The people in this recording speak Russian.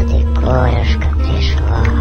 Вот и корюшка пришла.